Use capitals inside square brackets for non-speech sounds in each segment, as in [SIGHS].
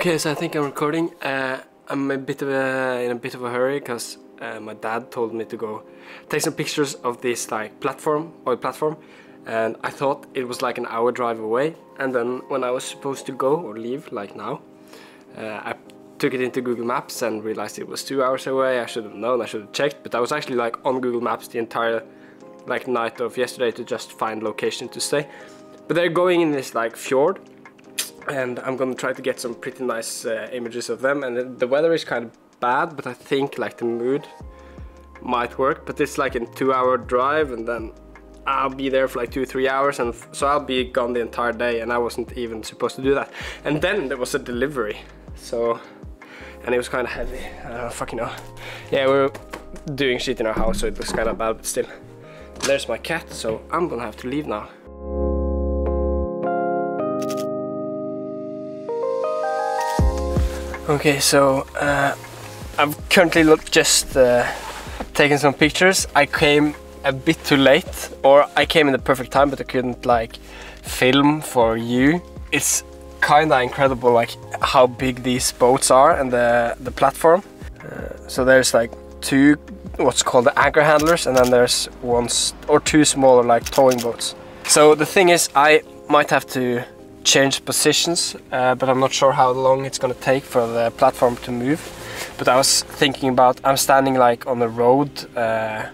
Okay, so I think I'm recording. Uh, I'm a bit of a, in a bit of a hurry because uh, my dad told me to go take some pictures of this like platform, oil platform, and I thought it was like an hour drive away. And then when I was supposed to go or leave, like now, uh, I took it into Google Maps and realized it was two hours away. I should have known. I should have checked. But I was actually like on Google Maps the entire like night of yesterday to just find location to stay. But they're going in this like fjord and I'm gonna try to get some pretty nice uh, images of them. And the, the weather is kind of bad but I think like the mood might work. But it's like a two hour drive and then I'll be there for like two three hours and so I'll be gone the entire day and I wasn't even supposed to do that. And then there was a delivery so and it was kind of heavy. I don't fucking know yeah we are doing shit in our house so it was kind of bad but still. There's my cat so I'm gonna have to leave now Okay, so uh, I'm currently just uh, taking some pictures. I came a bit too late, or I came in the perfect time, but I couldn't like film for you. It's kind of incredible, like how big these boats are and the the platform. Uh, so there's like two what's called the anchor handlers, and then there's one or two smaller like towing boats. So the thing is, I might have to change positions, uh, but I'm not sure how long it's gonna take for the platform to move. But I was thinking about, I'm standing like on the road uh,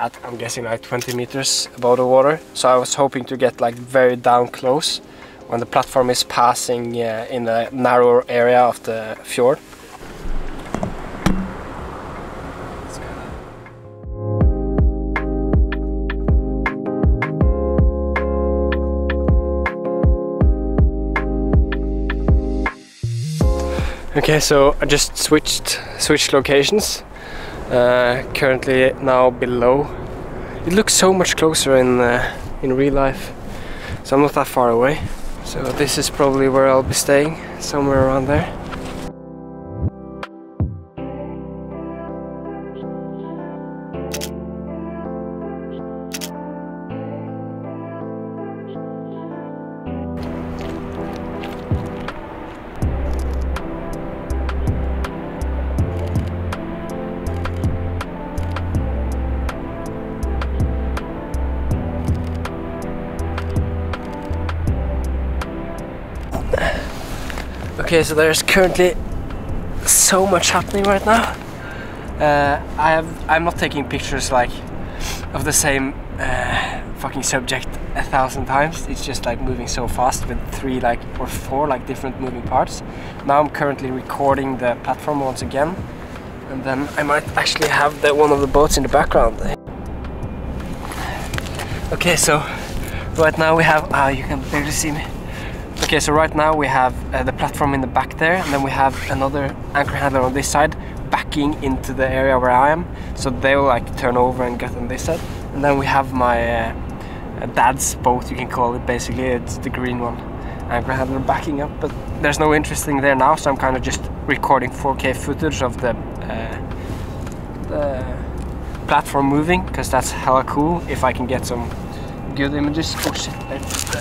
at, I'm guessing like 20 meters above the water. So I was hoping to get like very down close when the platform is passing uh, in the narrower area of the fjord. Okay, so I just switched switched locations. Uh, currently now below. It looks so much closer in uh, in real life, so I'm not that far away. So this is probably where I'll be staying, somewhere around there. Okay, so there's currently so much happening right now. Uh, I have I'm not taking pictures like of the same uh, fucking subject a thousand times. It's just like moving so fast with three like or four like different moving parts. Now I'm currently recording the platform once again, and then I might actually have the one of the boats in the background. Okay, so right now we have ah you can barely see me. Okay, so right now we have uh, the platform in the back there, and then we have another anchor handler on this side backing into the area where I am. So they'll like turn over and get on this side. And then we have my uh, dad's boat, you can call it basically. It's the green one. Anchor handler backing up, but there's no interesting there now, so I'm kind of just recording 4K footage of the, uh, the platform moving, because that's hella cool if I can get some good images. Oh shit.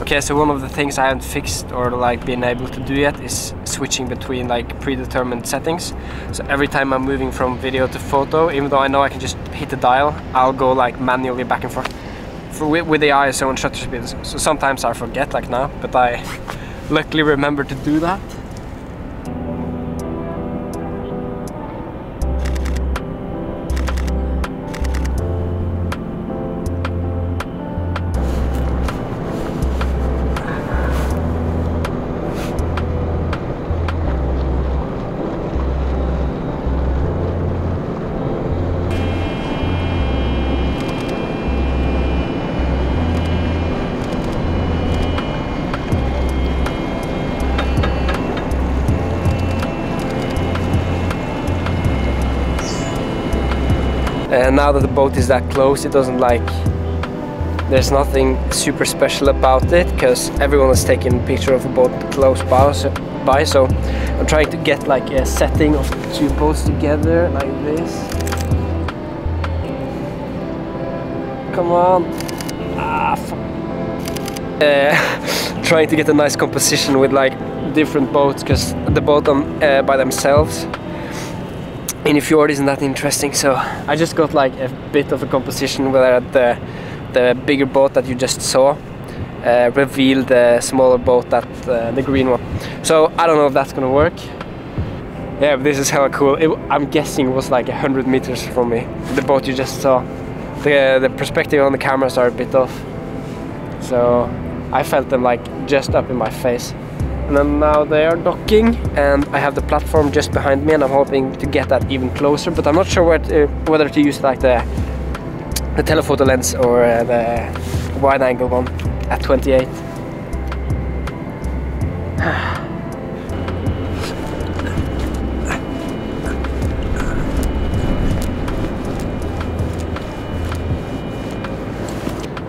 Okay, so one of the things I haven't fixed or like been able to do yet is switching between like predetermined settings. So every time I'm moving from video to photo, even though I know I can just hit the dial, I'll go like manually back and forth For, with, with, the ISO and shutter speed. So sometimes I forget like now, but I luckily remember to do that. And now that the boat is that close it doesn't like there's nothing super special about it because everyone is taking a picture of a boat close by so, I'm trying to get like a setting of two boats together like this. Come on. Ah, [LAUGHS] uh, [LAUGHS] trying to get a nice composition with like different boats because the boat on, uh, by themselves in a fjord isn't that interesting. So I just got like a bit of a composition where the the bigger boat that you just saw uh, revealed the smaller boat that uh, the green one. So I don't know if that's gonna work. Yeah, this is hella cool. It, I'm guessing it was like a hundred meters from me. The boat you just saw. The the perspective on the cameras are a bit off. So I felt them like just up in my face. And then now they are docking and I have the platform just behind me and I'm hoping to get that even closer but I'm not sure to, whether to use like the the telephoto lens or uh, the wide angle one at 28. [SIGHS]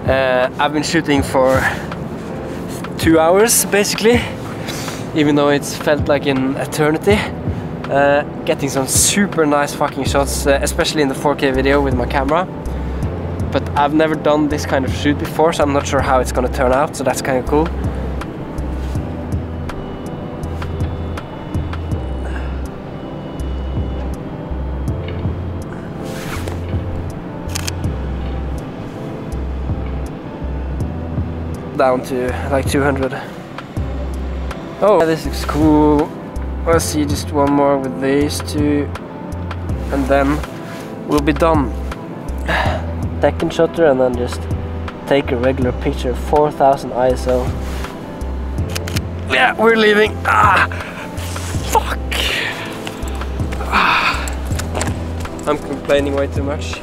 Uh, I've been shooting for two hours basically even though it's felt like an eternity. Uh, getting some super nice fucking shots uh, especially in the 4k video with my camera. But I've never done this kind of shoot before so I'm not sure how it's gonna turn out so that's kind of cool. Down to like 200 oh this looks cool. Let's see just one more with these two. And then we'll be done. [SIGHS] Second shutter and then just take a regular picture 4000 ISO yeah we're leaving. Ah fuck. Ah. I'm complaining way too much